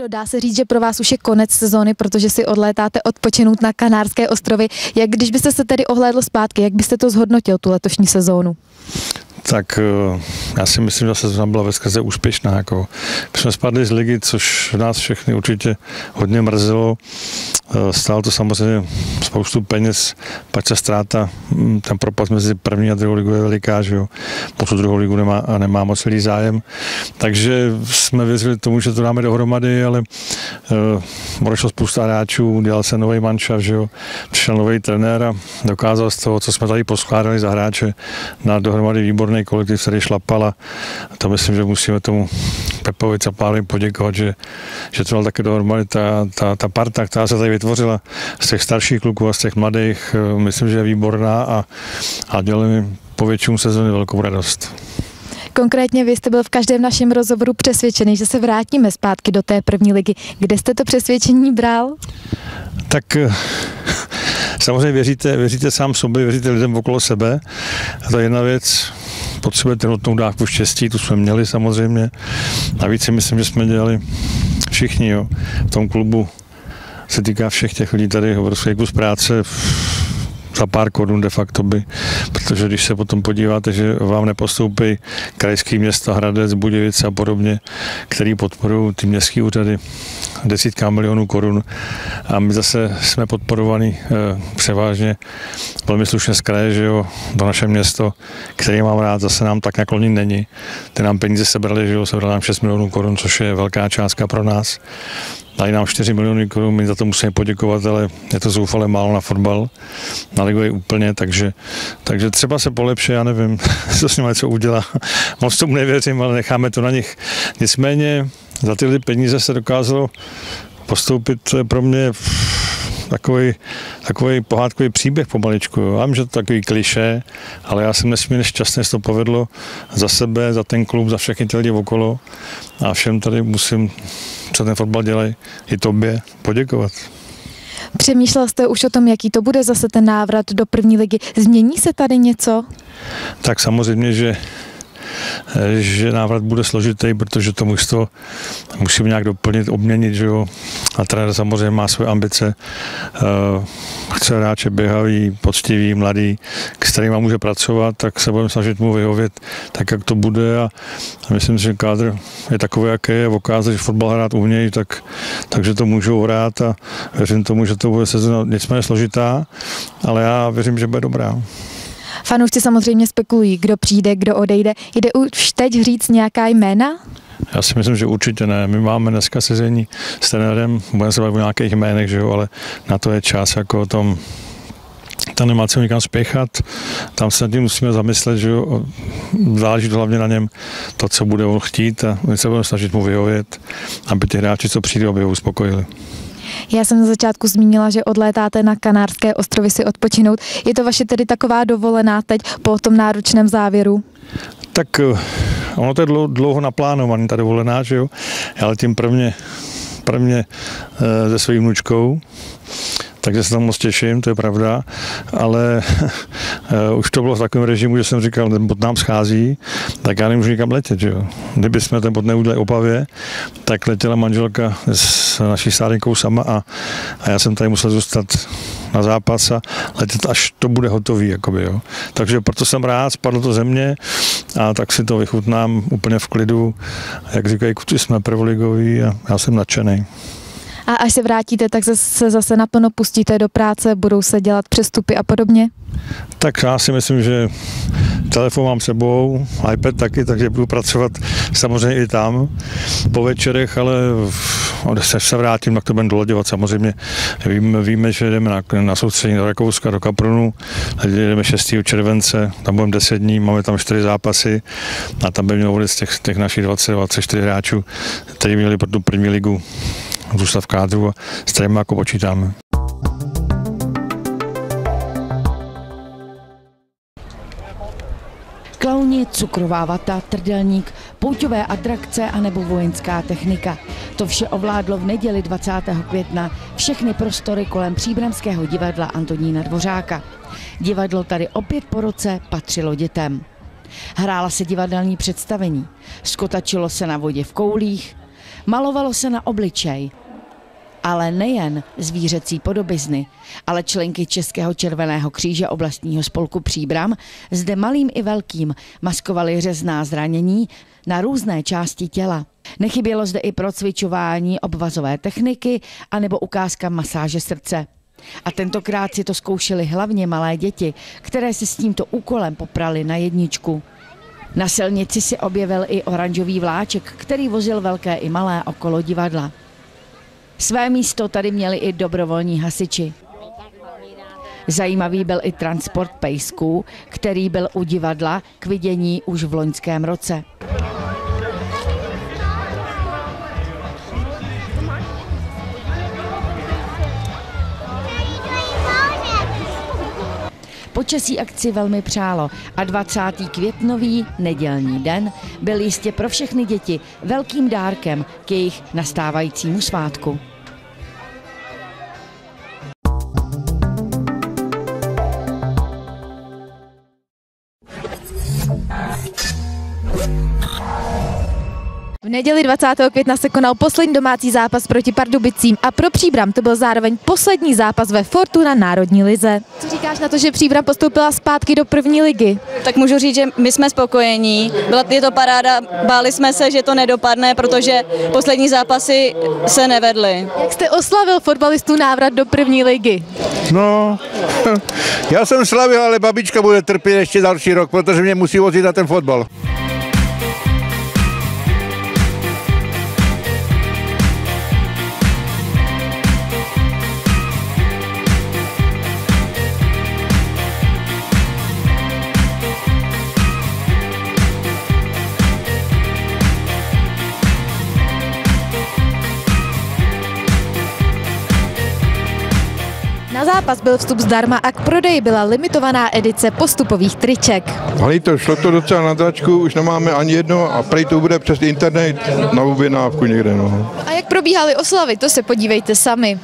Jardo, dá se říct, že pro vás už je konec sezóny, protože si odlétáte odpočinout na Kanárské ostrovy. Jak když byste se tedy ohlédl zpátky, jak byste to zhodnotil, tu letošní sezónu? Tak eh, já si myslím, že sezóna byla ve skrze úspěšná. Jako. My jsme spadli z ligy, což nás všechny určitě hodně mrzelo. Eh, Stálo to samozřejmě spoustu peněz, pak se ztráta, hm, ten propad mezi první a druhou ligou je veliká, že jo. Po tu druhou ligu nemá, a nemá moc lidí zájem. Takže jsme věřili tomu, že to dáme dohromady, ale uh, odešlo spousta hráčů, dělal se nový manšaft, že jo. Přišel nový trenér a dokázal z toho, co jsme tady poskládali za hráče, na dohromady výborný kolektiv, který šlapal a to myslím, že musíme tomu Pepovi Capálovi poděkovat, že, že to dal také dohromady ta, ta, ta parta, která se tady vytvořila z těch starších kluků a z těch mladých, eh, myslím, že je výborná a, a dělali mi po většinu sezóny velkou radost. Konkrétně vy jste byl v každém našem rozhovoru přesvědčený, že se vrátíme zpátky do té první ligy. Kde jste to přesvědčení bral? Tak eh, samozřejmě věříte, věříte sám sobě, věříte lidem okolo sebe. A to je jedna věc. Potřebujete nutnou dávku štěstí, tu jsme měli samozřejmě. Navíc si myslím, že jsme dělali všichni jo, v tom klubu se týká všech těch lidí tady obrovský kus práce za pár korun de facto by, protože když se potom podíváte, že vám nepostoupí krajský města Hradec, Budějovice a podobně, který podporují ty městské úřady desítka milionů korun a my zase jsme podporovaní e, převážně velmi slušně z kraje, že jo, do naše město, který mám rád, zase nám tak nakloní není. Ty nám peníze sebrali, že jo, sebrali nám 6 milionů korun, což je velká částka pro nás. Dali nám 4 miliony korun, my za to musíme poděkovat, ale je to zoufale málo na fotbal, na ligu je úplně, takže, takže třeba se polepší, já nevím, co s nimi něco udělá. Moc tomu nevěřím, ale necháme to na nich. Nicméně za tyhle peníze se dokázalo postoupit, to je pro mě takový, takový pohádkový příběh pomaličku. Já vím, že to takový kliše, ale já jsem nesmírně šťastný, že to povedlo za sebe, za ten klub, za všechny ty lidi okolo a všem tady musím, co ten fotbal dělají, i tobě poděkovat. Přemýšlel jste už o tom, jaký to bude zase ten návrat do první ligy? Změní se tady něco? Tak samozřejmě, že že návrat bude složitý, protože to mužstvo musíme nějak doplnit, obměnit, že jo. A trenér samozřejmě má své ambice. Eh, chce hráče běhavý, poctivý, mladý, s kterými může pracovat, tak se budeme snažit mu vyhovět tak, jak to bude a myslím si, že kádr je takový, jaký je, ukázat, že fotbal hrát umějí, tak, takže to můžou hrát a věřím tomu, že to bude sezóna nicméně složitá, ale já věřím, že bude dobrá. Fanoušci samozřejmě spekulují, kdo přijde, kdo odejde. Jde už teď říct nějaká jména? Já si myslím, že určitě ne. My máme dneska sezení s trenérem, budeme se bavit o nějakých jménech, že jo, ale na to je čas jako o tom ta nemá co nikam spěchat, tam se nad tím musíme zamyslet, že jo, záleží to hlavně na něm to, co bude on chtít a my se budeme snažit mu vyhovět, aby ty hráči, co přijde, aby ho uspokojili. Já jsem na začátku zmínila, že odlétáte na Kanárské ostrovy si odpočinout. Je to vaše tedy taková dovolená teď po tom náročném závěru? Tak eh, ono to je dlouho, dlouho naplánovaný, ta dovolená, že jo? Ale tím prvně, prvně e, se svojí vnučkou, takže se tam moc těším, to je pravda, ale uh, už to bylo v takovém režimu, že jsem říkal, ten bod nám schází, tak já nemůžu nikam letět, že jo. Kdyby jsme ten bod neudělali opavě, tak letěla manželka s naší stádinkou sama a, a já jsem tady musel zůstat na zápas a letět, až to bude hotový, jakoby, jo. Takže proto jsem rád, spadlo to země a tak si to vychutnám úplně v klidu. Jak říkají, kuty jsme prvoligoví a já jsem nadšený. A až se vrátíte, tak se zase naplno pustíte do práce, budou se dělat přestupy a podobně? Tak já si myslím, že telefon mám sebou, iPad taky, takže budu pracovat samozřejmě i tam po večerech, ale se, se vrátím, tak to budeme doladěvat samozřejmě. Víme, víme že jdeme na, na soustředění do Rakouska, do Kaprunu, jdeme 6. července, tam budeme 10 dní, máme tam 4 zápasy a tam by mělo z těch, těch našich 20, 24 hráčů, kteří měli pro tu první ligu zůstat v kádru s kterými jako počítáme. Klauni, cukrová vata, trdelník, pouťové atrakce a nebo vojenská technika. To vše ovládlo v neděli 20. května všechny prostory kolem příbramského divadla Antonína Dvořáka. Divadlo tady opět po roce patřilo dětem. Hrála se divadelní představení, skotačilo se na vodě v koulích, malovalo se na obličej, ale nejen zvířecí podobizny, ale členky Českého červeného kříže oblastního spolku Příbram zde malým i velkým maskovali řezná zranění na různé části těla. Nechybělo zde i procvičování obvazové techniky anebo ukázka masáže srdce. A tentokrát si to zkoušeli hlavně malé děti, které se s tímto úkolem poprali na jedničku. Na silnici si objevil i oranžový vláček, který vozil velké i malé okolo divadla. Své místo tady měli i dobrovolní hasiči. Zajímavý byl i transport pejsků, který byl u divadla k vidění už v loňském roce. Počasí akci velmi přálo a 20. květnový nedělní den byl jistě pro všechny děti velkým dárkem k jejich nastávajícímu svátku. Neděli 20. května se konal poslední domácí zápas proti Pardubicím a pro Příbram to byl zároveň poslední zápas ve Fortuna Národní lize. Co říkáš na to, že Příbram postoupila zpátky do první ligy? Tak můžu říct, že my jsme spokojení. Byla je to paráda, báli jsme se, že to nedopadne, protože poslední zápasy se nevedly. Jak jste oslavil fotbalistů návrat do první ligy? No, já jsem slavil, ale babička bude trpět ještě další rok, protože mě musí vozit na ten fotbal. Zápas byl vstup zdarma a k prodeji byla limitovaná edice postupových triček. Ale to šlo to docela na dračku, už nemáme ani jedno a prej to bude přes internet na objednávku někde. No. A jak probíhaly oslavy, to se podívejte sami.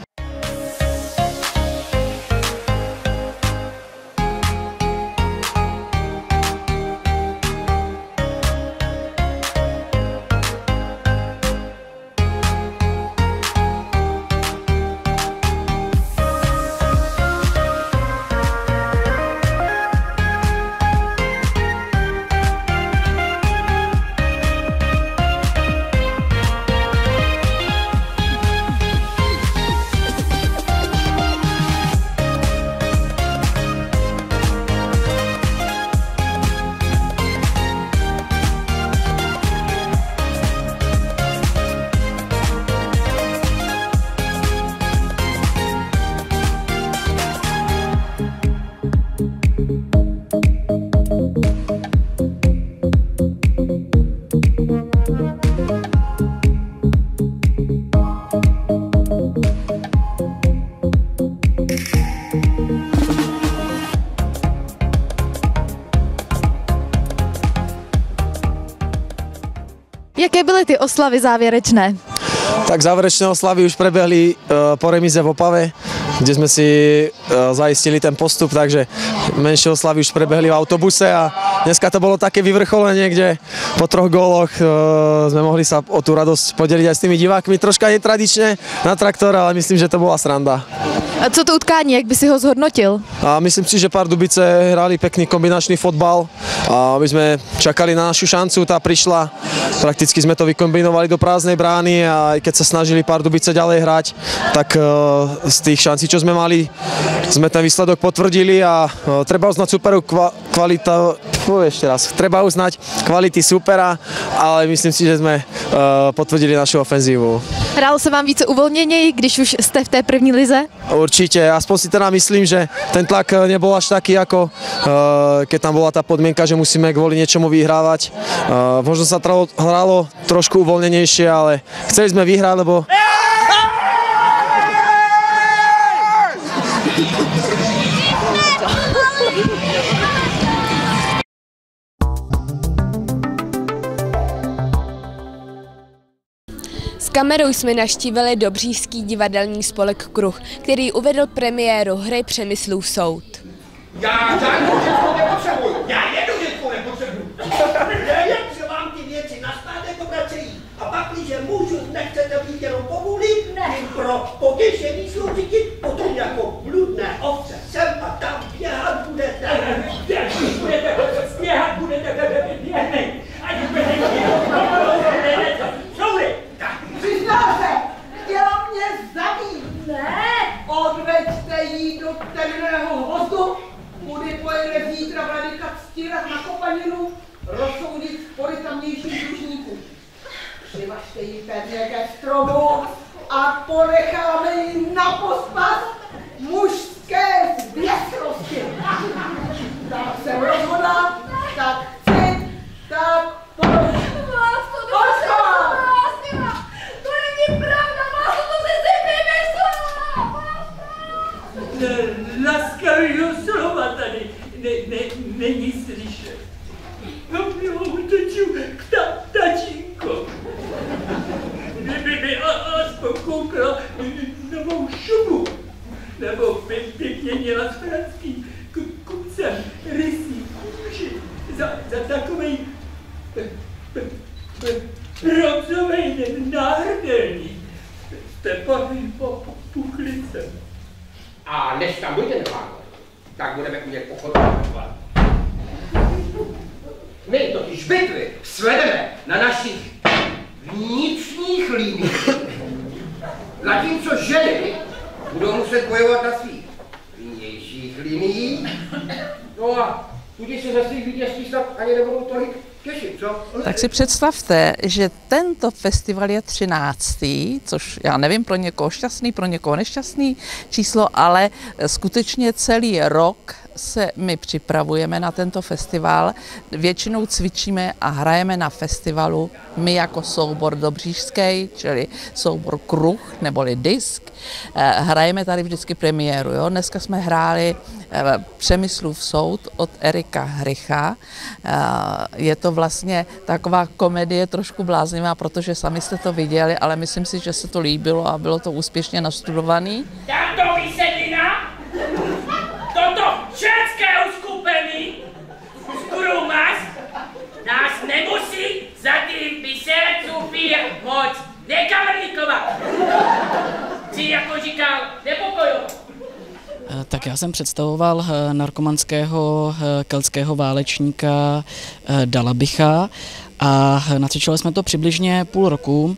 Byly ty oslavy závěrečné? Tak záverečné oslavy už prebehli uh, po remize v Opave, kde sme si uh, zaistili ten postup, takže menšie oslavy už prebehli v autobuse a dneska to bolo také vyvrcholenie, kde po troch góloch uh, sme mohli sa o tú radosť podeliť aj s tými divákmi. Troška netradične na traktor, ale myslím, že to bola sranda. A co to utkání, jak by si ho zhodnotil? A myslím si, že Pardubice hrali pekný kombinačný fotbal a my sme čakali na našu šancu, tá prišla, prakticky sme to vykombinovali do prázdnej brány a aj keď sa snažili Pardubice ďalej hrať, tak uh, z tých šancí, čo sme mali, sme ten výsledok potvrdili a uh, treba uznať superu kva, kvalita, fú, ešte raz, treba uznať kvality supera, ale myslím si, že sme uh, potvrdili našu ofenzívu. Hrálo se vám více uvolněněji, když už jste v té první lize? Určite, aspoň si teda myslím, že ten tlak eh, nebol až taký, ako uh, keď tam bola tá podmienka, že musíme kvôli niečomu vyhrávať. Uh, možno tralo, hralo trošku uvoľnenejšie, ale chceli sme vyhrať, lebo kamerou jsme naštívili Dobřížský divadelní spolek Kruh, který uvedl premiéru hry Přemyslů soud. Já žádnou dětskou nepotřebuju. Já jednu dětskou nepotřebuju. Já je vám ty věci na to obracejí. A pak, když je můžu, nechcete být jenom povůli, ne. pro potěšení měli vnitra vladyka stírat na kopaninu, rozsoudit spory tamnějších dlužníků. Přivažte jí pevně ke stromu a ponecháme jí na pospas mužské zběsrosti. Tak se rozhodla, tak není slyšet. No jo, uteču k ta, tačínko. Kdyby mi a- aspoň koukla na mou šumu, nebo by, by mě měla s franským ku- kupcem rysí kůži za, za takovej bronzovej náhrdelník s teplým puchlicem. A než tam pánové, tak budeme umět pochodovat. My totiž bitvy svedeme na našich vnitřních liniích, zatímco ženy budou muset bojovat na svých vnějších liniích. No a tudíž se ze svých vítězství snad ani nebudou tolik? Tak si představte, že tento festival je 13. což já nevím, pro někoho šťastný, pro někoho nešťastný číslo, ale skutečně celý rok se my připravujeme na tento festival. Většinou cvičíme a hrajeme na festivalu my jako soubor Dobřížský, čili soubor Kruh neboli Disk. Eh, Hrajeme tady vždycky premiéru. Jo? Dneska jsme hráli eh, Přemyslův soud od Erika Hrycha. Eh, Je to vlastně taková komedie trošku bláznivá, protože sami jste to viděli, ale myslím si, že se to líbilo a bylo to úspěšně nastudovaný. Tato výsedina, toto české uskupení z Kurumas nás nemusí za tím pír moc nekavrníkovat. Chci, jako říkal, nepokojovat. Eh, Tak já jsem představoval eh, narkomanského eh, keltského válečníka Dalabicha a nacvičovali jsme to přibližně půl roku.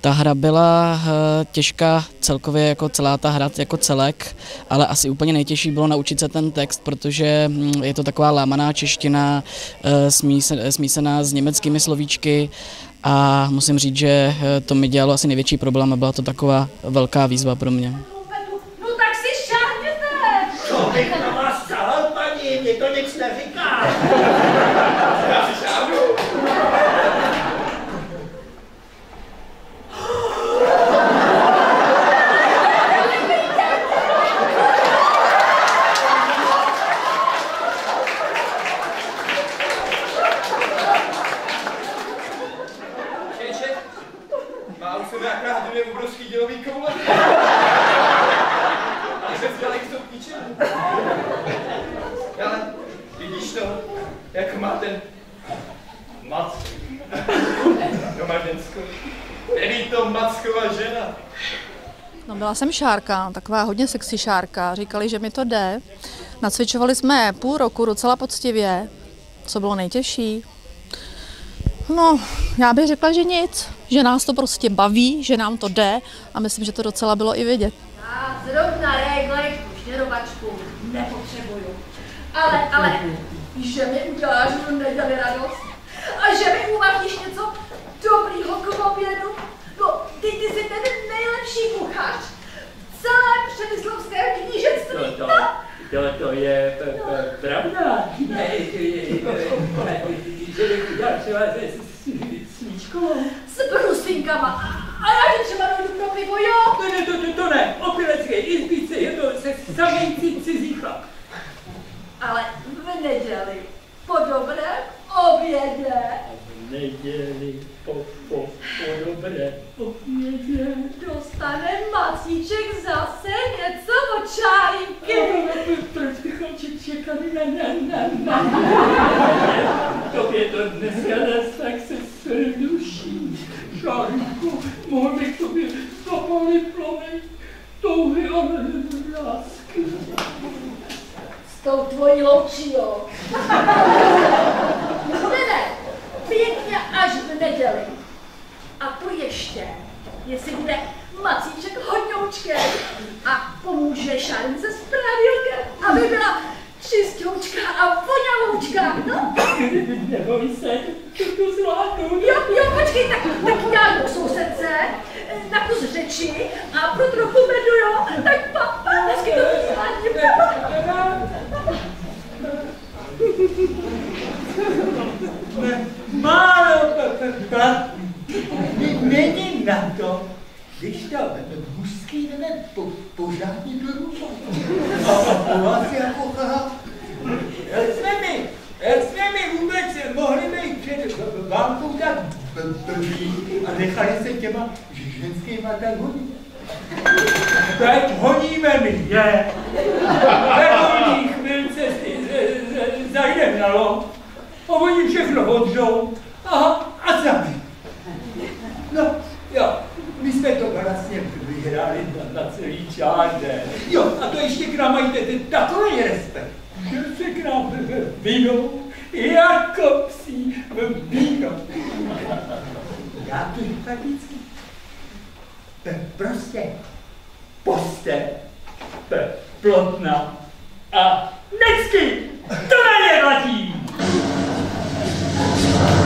Ta hra byla těžká celkově jako celá ta hra jako celek, ale asi úplně nejtěžší bylo naučit se ten text, protože hm, je to taková lámaná čeština smíse- smísená s německými slovíčky a musím říct, že to mi dělalo asi největší problém a byla to taková velká výzva pro mě. Ha ha ha! Byla jsem šárka, taková hodně sexy šárka. Říkali, že mi to jde. Nacvičovali jsme půl roku docela poctivě. Co bylo nejtěžší? No, já bych řekla, že nic. Že nás to prostě baví, že nám to jde a myslím, že to docela bylo i vidět. Já zrovna réglek štěrovačku nepotřebuju. Ale, ale, že mi uděláš v neděli radost a že mi uvaříš něco dobrýho k obědu. No, ty, ty jsi ten nejlepší kuchař v celém přemyslovském knížectví. To, to, to, to je p- p- pravda. Ne, Že bych udělal třeba svíčkou. S brusinkama. A já ti třeba dojdu pro pivo, jo? Ne, ne, to, to, to ne. Opilecké izbice je to se samejcí cizí chlap. Ale v neděli po dobrém obědě neděli po, po, po dobré obědě. dostane Macíček zase něco od čárínky. Proč bychom če- čekali na, na, na, na. Tobě to dneska zas tak se srduší. Šárku, mohl bych tobě zapálit plomeň touhy a lásky. S tou tvojí loučí, jo. ne, ne, pěkně až v neděli. A to ještě, jestli bude Macíček hodňoučkej a pomůže Šárnice s pravilkem, aby byla čistoučka a vonavoučka. No. Neboj se, to zvládnu. Jo, jo, počkej, tak, tak já jdu sousedce, na peči a pro trochu medu, jo? Tak pa, pa, hezky to vyzvání. Málo plat není na to, když to mužský jdeme po, pořádně do ruba. A vás jako. Jak jsme my, jsme my vůbec mohli být před válkou tak blbý a nechali se těma ženskýma tak honit. Teď honíme my je. Ve volných chvilce zajdem na lob a oni všechno odřou a, a zabij. No, jo, my jsme to vlastně vyhráli na, na celý čárde. Jo, a to ještě k nám mají takový respekt, že se k nám vinou jako psí víno. Já to říkám vždycky. Prostě poste, plotna a vždycky to na ně vadí. Christ.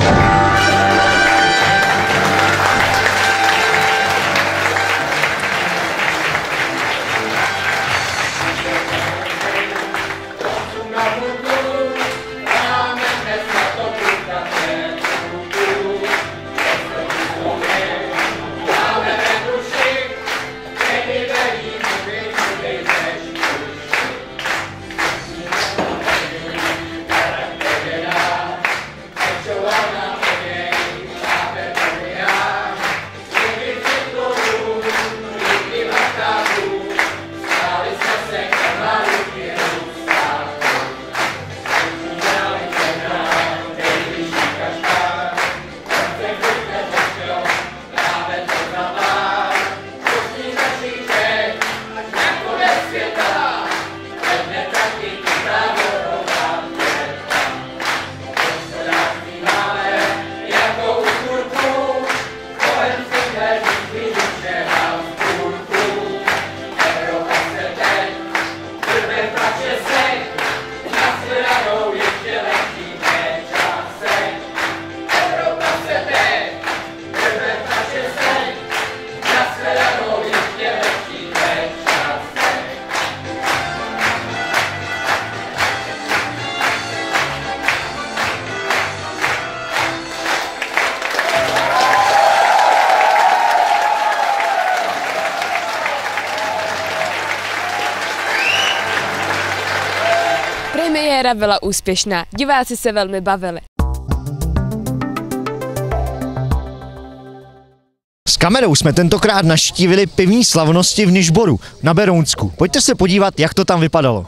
Premiéra byla úspěšná, diváci se velmi bavili. S kamerou jsme tentokrát naštívili pivní slavnosti v Nižboru na Berounsku. Pojďte se podívat, jak to tam vypadalo.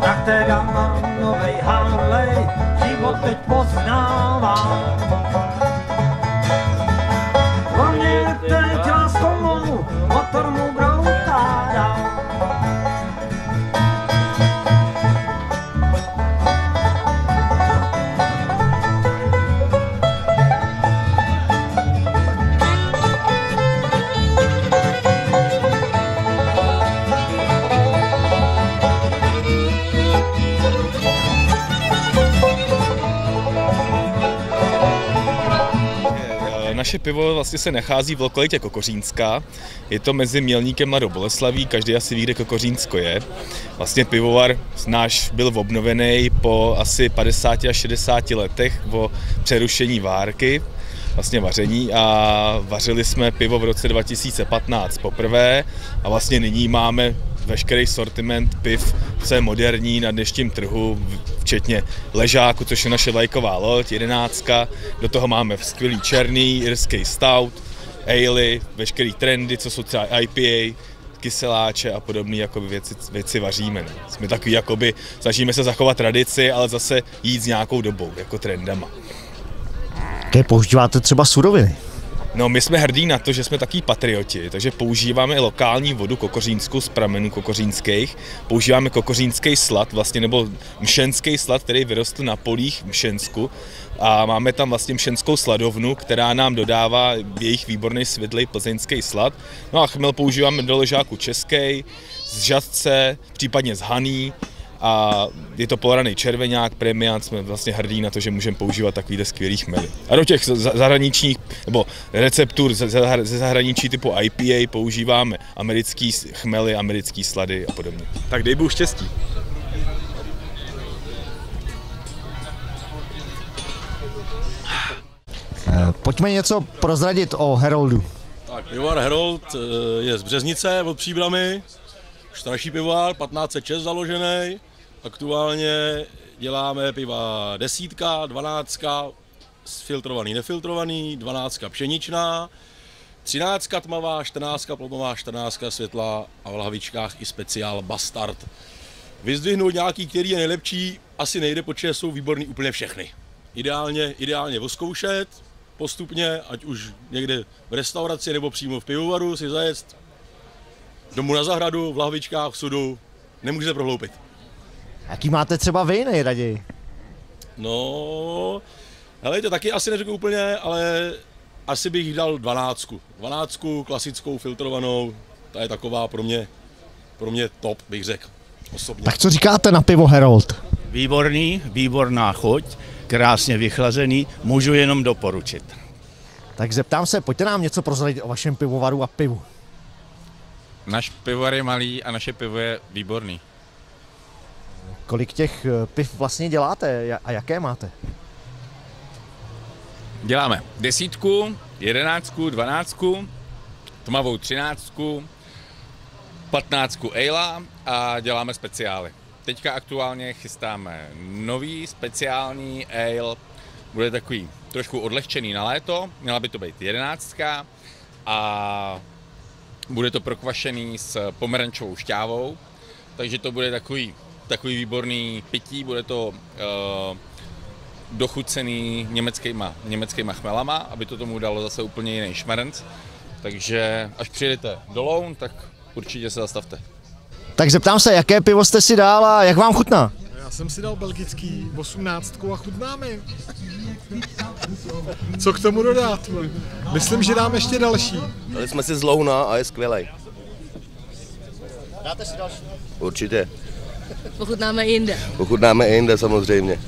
Tak teda Naše pivo vlastně se nachází v lokalitě Kokořínska. Je to mezi Mělníkem a do Boleslaví, každý asi ví, kde Kokořínsko je. Vlastně pivovar náš byl obnovený po asi 50 až 60 letech po přerušení várky, vlastně vaření a vařili jsme pivo v roce 2015 poprvé a vlastně nyní máme veškerý sortiment piv, co je moderní na dnešním trhu, včetně ležáku, což je naše lajková loď, jedenáctka. Do toho máme skvělý černý, irský stout, ale, veškerý trendy, co jsou třeba IPA, kyseláče a podobné věci, věci vaříme. Ne? Jsme takový, jakoby, snažíme se zachovat tradici, ale zase jít s nějakou dobou, jako trendama. Jaké používáte třeba suroviny? No, my jsme hrdí na to, že jsme taky patrioti, takže používáme lokální vodu kokořínskou z pramenů kokořínských. Používáme kokořínský slad, vlastně nebo mšenský slad, který vyrostl na polích v Mšensku. A máme tam vlastně mšenskou sladovnu, která nám dodává jejich výborný světlý plzeňský slad. No a chmel používáme do ležáku český, z žadce, případně z haný a je to polaraný červeňák, premiant, jsme vlastně hrdí na to, že můžeme používat takovýhle skvělý chmely. A do těch zahraničních, nebo receptur ze zahraničí typu IPA používáme americký chmely, americký slady a podobně. Tak dej Bůh štěstí. Eh, pojďme něco prozradit o Heroldu. Tak, pivovar Herold eh, je z Březnice od Příbramy, starší pivovar, 1506 založený. Aktuálně děláme piva desítka, dvanáctka, filtrovaný, nefiltrovaný, dvanáctka pšeničná, třináctka tmavá, čtrnáctka plomová, čtrnáctka světla a v lahvičkách i speciál Bastard. Vyzdvihnout nějaký, který je nejlepší, asi nejde, protože jsou výborný úplně všechny. Ideálně, ideálně oskoušet, postupně, ať už někde v restauraci nebo přímo v pivovaru si zajet domů na zahradu, v lahvičkách, v sudu, nemůžete prohloupit. Jaký máte třeba vy nejraději? No, hele, to taky asi neřeknu úplně, ale asi bych dal dvanáctku. Dvanáctku, klasickou, filtrovanou, ta je taková pro mě, pro mě top, bych řekl osobně. Tak co říkáte na pivo Herold? Výborný, výborná chuť krásně vychlazený, můžu jenom doporučit. Tak zeptám se, pojďte nám něco prozradit o vašem pivovaru a pivu. Náš pivovar je malý a naše pivo je výborný. Kolik těch eh, piv vlastně děláte a jaké máte? Děláme desítku, jedenáctku, dvanáctku, tmavou třináctku, patnáctku Ejla a děláme speciály. Teďka aktuálně chystáme nový speciální ale, bude takový trošku odlehčený na léto, měla by to být jedenáctka a bude to prokvašený s pomerančovou šťávou, takže to bude takový, takový výborný pití, bude to uh, dochucený německýma, německýma chmelama, aby to tomu dalo zase úplně jiný šmerenc. Takže až přijedete do Loun, tak určitě se zastavte. Tak zeptám se, jaké pivo jste si dal a jak vám chutná? Já jsem si dal belgický 18 a chutná mi. Co k tomu dodat? Myslím, že dám ještě další. Dali jsme si z Louna a je skvělý. Dáte si další? Určitě. Pochutnáme i jinde. Pochutnáme i jinde samozřejmě.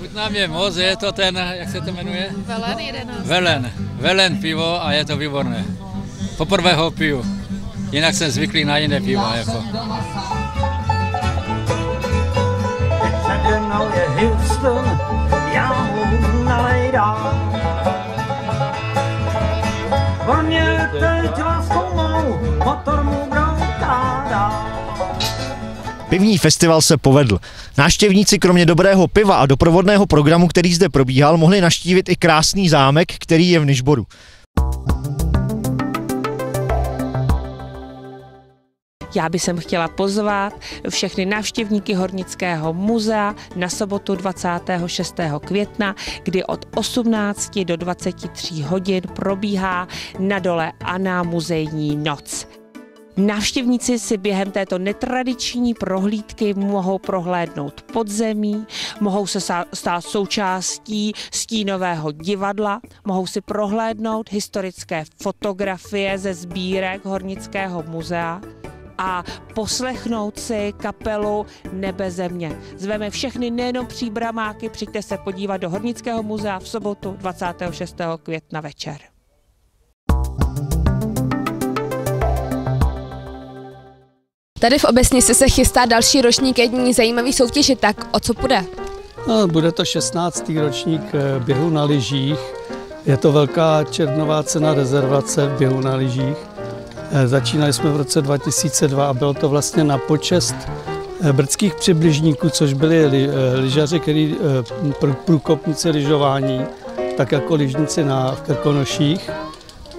Chutná mě moc, je to ten, jak se to jmenuje? Velen 11. Velen. Velen pivo a je to výborné. Poprvé ho piju. Jinak jsem zvyklý na jiné piva. Jako. je Houston, já mu nalej dál. Pivní festival se povedl. Náštěvníci kromě dobrého piva a doprovodného programu, který zde probíhal, mohli naštívit i krásný zámek, který je v Nižboru. Já bych sem chtěla pozvat všechny návštěvníky Hornického muzea na sobotu 26. května, kdy od 18 do 23 hodin probíhá na dole Ana muzejní noc. Návštěvníci si během této netradiční prohlídky mohou prohlédnout podzemí, mohou se stát součástí stínového divadla, mohou si prohlédnout historické fotografie ze sbírek Hornického muzea a poslechnout si kapelu Nebe země. Zveme všechny nejenom příbramáky, přijďte se podívat do Hornického muzea v sobotu 26. května večer. Tady v Obesnici se chystá další ročník jední zajímavý soutěži, tak o co půjde? No, bude to 16. ročník eh, běhu na lyžích. Je to velká černová cena rezervace v běhu na lyžích. Eh, začínali jsme v roce 2002 a bylo to vlastně na počest eh, brdských přibližníků, což byli lyžaři, kteří průkopníci lyžování, tak jako lyžníci na Krkonoších.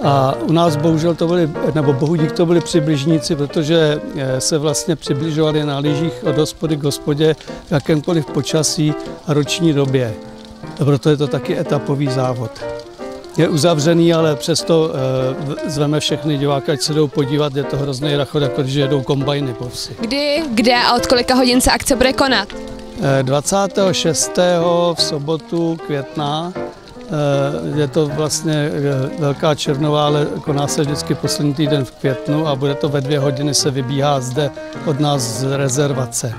A u nás bohužel to byli, nebo bohudík to byli přibližníci, protože se vlastně přibližovali na lyžích od hospody k hospodě v jakémkoliv počasí a roční době. A proto je to taky etapový závod je uzavřený, ale přesto e, zveme všechny diváky, ať se jdou podívat, je to hrozný rachot, jako když jedou kombajny po vsi. Kdy, kde a od kolika hodin se akce bude konat? E, 26. v sobotu května Eh, je to vlastně eh, velká černovále, koná se vždycky poslední týden v květnu a bude to ve dvě hodiny se vybíhá zde od nás z rezervace.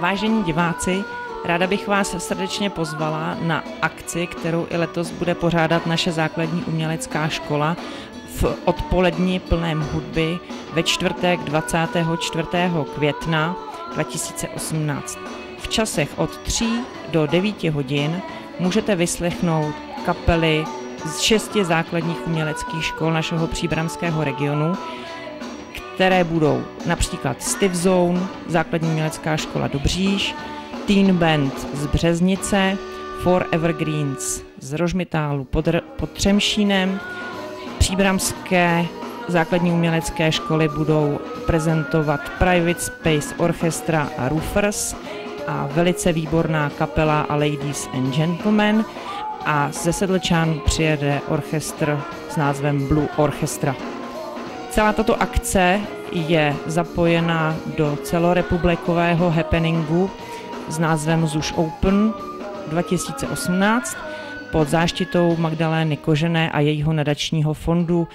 Vážení diváci, ráda bych vás srdečně pozvala na akci, kterou i letos bude pořádat naše základní umělecká škola v odpolední plném hudby ve čtvrtek 24. května 2018. V časech od 3 do 9 hodin můžete vyslechnout kapely z šesti základních uměleckých škol našeho příbramského regionu, které budou například Steve Zone, základní umělecká škola Dobříž, Teen Band z Březnice, Four Evergreens z Rožmitálu pod, pod Třemšínem, příbramské základní umělecké školy budou prezentovat Private Space Orchestra a Roofers a velice výborná kapela a Ladies and Gentlemen a ze Sedlčánu přijede orchestr s názvem Blue Orchestra. Celá tato akce je zapojena do celorepublikového happeningu s názvem Zuš Open 2018 pod záštitou Magdalény Kožené a jejího nadačního fondu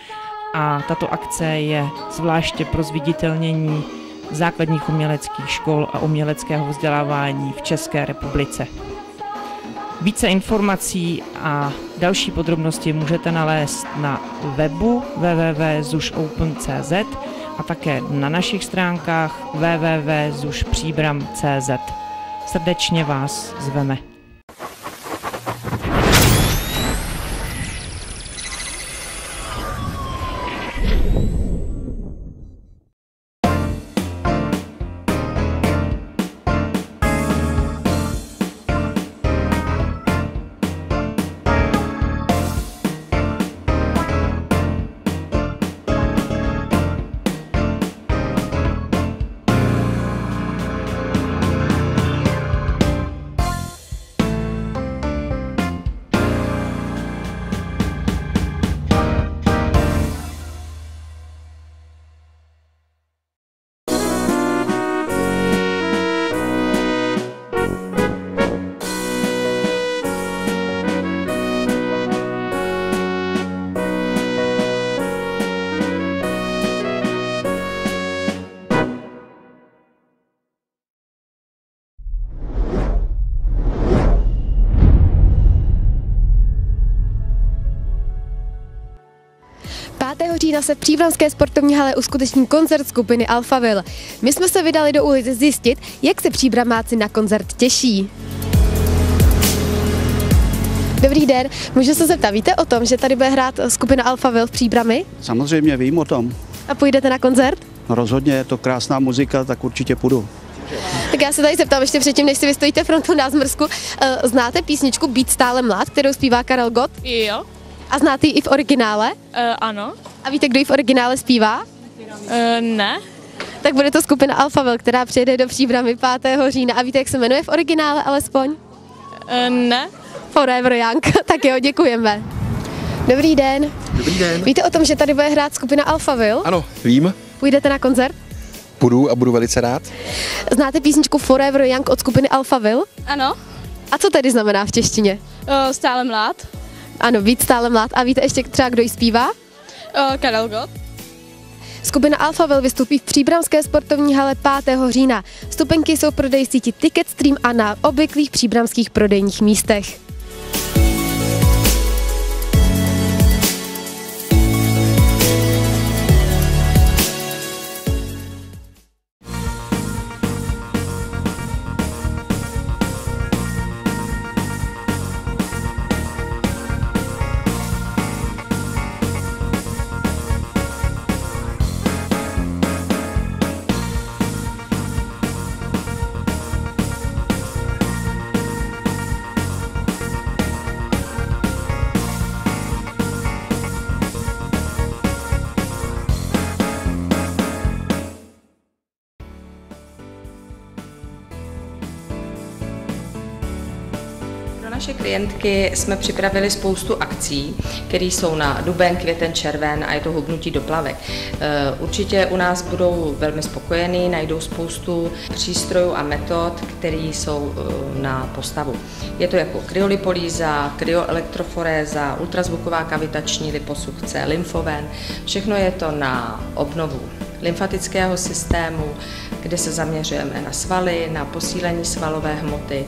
a tato akce je zvláště pro zviditelnění základních uměleckých škol a uměleckého vzdělávání v České republice. Více informací a další podrobnosti můžete nalézt na webu www.zušopen.cz a také na našich stránkách www.zušpříbram.cz. Srdečně vás zveme. Října se v Příbramské sportovní hale uskuteční koncert skupiny Alphaville. My jsme se vydali do ulice zjistit, jak se příbramáci na koncert těší. Dobrý den, můžu se zeptat, víte o tom, že tady bude hrát skupina Alphaville v Příbrami? Samozřejmě vím o tom. A půjdete na koncert? No rozhodně, je to krásná muzika, tak určitě půjdu. Tak já se tady zeptám ještě předtím, než si vystojíte frontu na zmrzku. Eh, Znáte písničku Být stále mlad, kterou zpívá Karel Gott? Jo. A znáte ji i v originále? Uh, ano. A víte, kdo ji v originále zpívá? Uh, ne. Tak bude to skupina Alphaville, která přijede do Příbramy 5. října. A víte, jak se jmenuje v originále alespoň? Uh, ne. Forever Young. tak jo, děkujeme. Dobrý den. Dobrý den. Víte o tom, že tady bude hrát skupina Alphaville? Ano, vím. Půjdete na koncert? Půjdu a budu velice rád. Znáte písničku Forever Young od skupiny Alphaville? Ano. A co tedy znamená v češtině? Uh, stále mlád. Ano, víc stále mlád. A víte ještě třeba, kdo ji zpívá? Uh, Karel Gott. Skupina Alphaville vystoupí v Příbramské sportovní hale 5. října. Stupenky jsou prodej síti Ticketstream a na obvyklých příbramských prodejních místech. Klientky jsme připravili spoustu akcí, které jsou na duben, květen, červen a je to hubnutí do plavek. Eh, Určitě u nás budou velmi spokojení, najdou spoustu přístrojů a metod, které jsou eh, na postavu. Je to jako kryolipolíza, kryoelektroforéza, ultrazvuková kavitační liposukce, lymfoven. Všechno je to na obnovu lymfatického systému, kde se zaměřujeme na svaly, na posílení svalové hmoty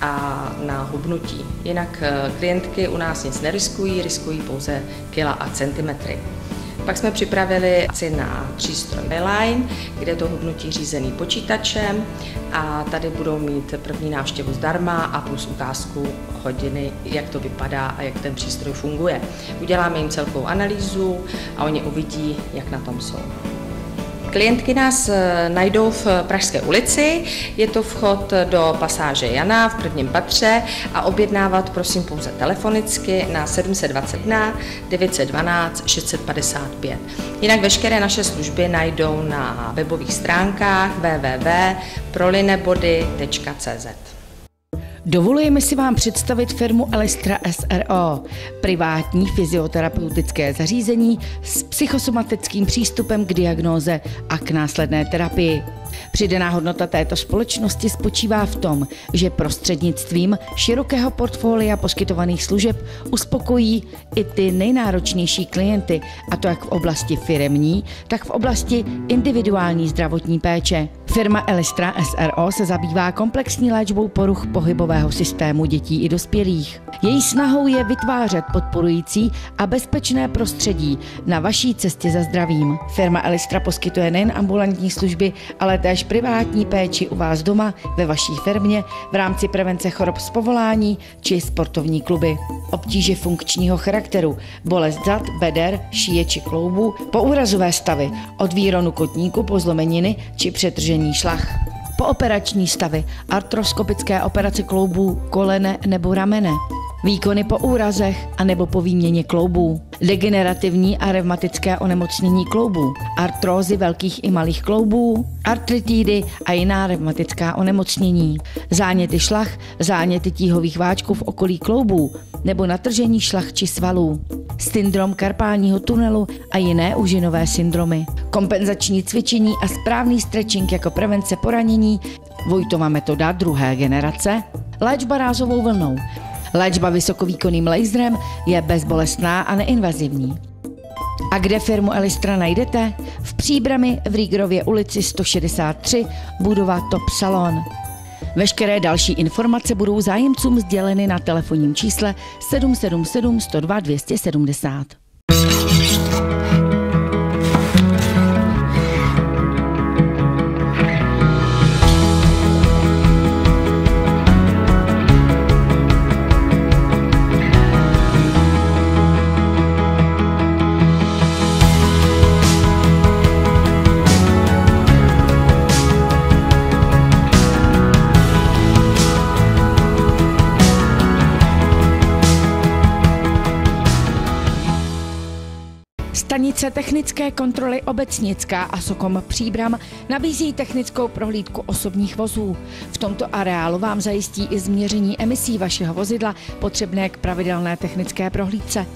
a na hubnutí. Jinak eh, klientky u nás nic neriskují, riskují pouze kila a centimetry. Pak jsme připravili akci na přístroj Line, kde je to hubnutí řízený počítačem a tady budou mít první návštěvu zdarma a plus ukázku hodiny, jak to vypadá a jak ten přístroj funguje. Uděláme jim celkovou analýzu a oni uvidí, jak na tom jsou. Klientky nás eh, najdou v Pražské ulici, je to vchod do pasáže Jana v prvním patře a objednávat prosím pouze telefonicky na 721 912 655. Jinak veškeré naše služby najdou na webových stránkách www.prolinebody.cz. Dovolujeme si vám představit firmu Elistra SRO, privátní fyzioterapeutické zařízení s psychosomatickým přístupem k diagnóze a k následné terapii. Přidaná hodnota této společnosti spočívá v tom, že prostřednictvím širokého portfolia poskytovaných služeb uspokojí i ty nejnáročnější klienty, a to jak v oblasti firemní, tak v oblasti individuální zdravotní péče. Firma Elistra SRO se zabývá komplexní léčbou poruch pohybového systému dětí i dospělých. Její snahou je vytvářet podporující a bezpečné prostředí na vaší cestě za zdravím. Firma Elistra poskytuje nejen ambulantní služby, ale též privátní péči u vás doma, ve vaší firmě, v rámci prevence chorob z povolání či sportovní kluby. Obtíže funkčního charakteru, bolest zad, beder, šíje či kloubů, poúrazové stavy, od výronu kotníku po zlomeniny či přetržení šlach. Pooperační stavy, artroskopické operace kloubů, kolene nebo ramene, výkony po úrazech a nebo po výměně kloubů, degenerativní a revmatické onemocnění kloubů, artrózy velkých i malých kloubů, artritidy a jiná revmatická onemocnění, záněty šlach, záněty tíhových váčků v okolí kloubů nebo natržení šlach či svalů, syndrom karpálního tunelu a jiné užinové syndromy, kompenzační cvičení a správný stretching jako prevence poranění, Vojtova metoda druhé generace, léčba rázovou vlnou, Léčba vysokovýkonným laserem je bezbolestná a neinvazivní. A kde firmu Elistra najdete? V Příbrami v Rígrově ulici 163, budova Top Salon. Veškeré další informace budou zájemcům sděleny na telefonním čísle 777 102 270. Stanice technické kontroly Obecnická a Sokom Příbram nabízí technickou prohlídku osobních vozů. V tomto areálu vám zajistí i změření emisí vašeho vozidla potřebné k pravidelné technické prohlídce.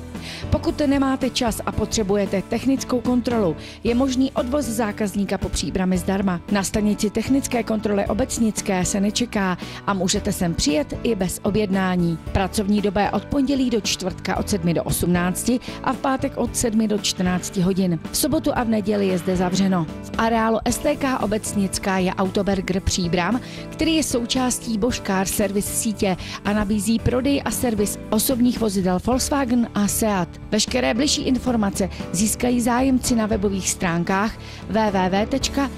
Pokud nemáte čas a potřebujete technickou kontrolu, je možný odvoz zákazníka po příbrami zdarma. Na stanici technické kontroly Obecnické se nečeká a můžete sem přijet i bez objednání. Pracovní doba je od pondělí do čtvrtka od 7 do 18 a v pátek od 7 do 14 hodin. V sobotu a v neděli je zde zavřeno. V areálu STK Obecnická je Autoberger Příbram, který je součástí Bosch Car Service sítě a nabízí prodej a servis osobních vozidel Volkswagen a Seat. Veškeré bližší informace získají zájemci na webových stránkách www.asocom.cz.